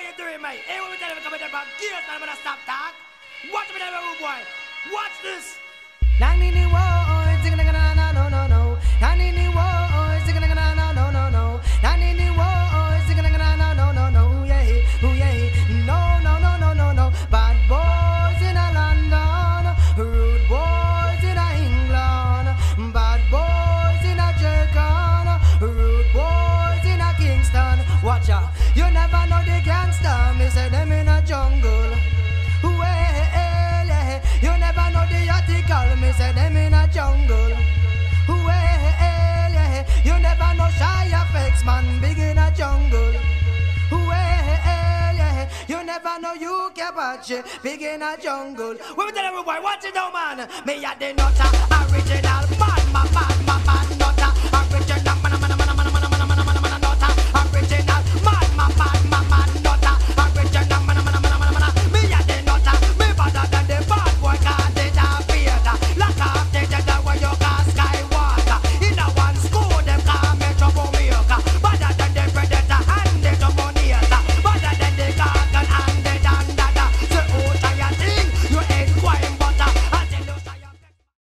what you're doing, mate. Hey, what we tell you, come in there, gears, man, I'm gonna stop talk. Watch me, there, rude boy. Watch this. Nanini me say them in a jungle. Well, yeah. You never know Shy FX, man, big in a jungle. Well, yeah. You never know UK Apachi, big in a jungle. We tell you, boy, watch it now, man. Me at the nutter, original man,